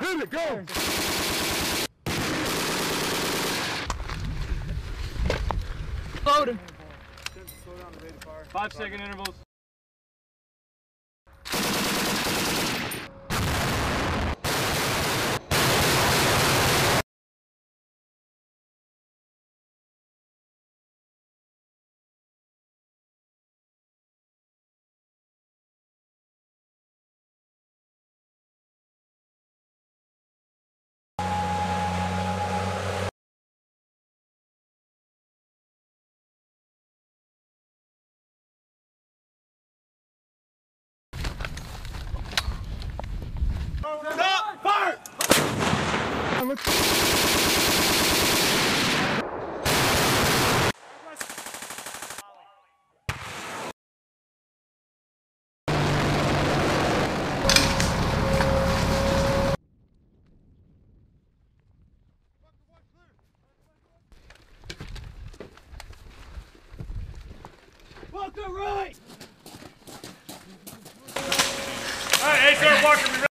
Hit it, go! Loading. Five second intervals. Walker right! All right, HR Walker,